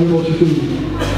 看護職員